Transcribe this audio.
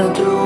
gonna do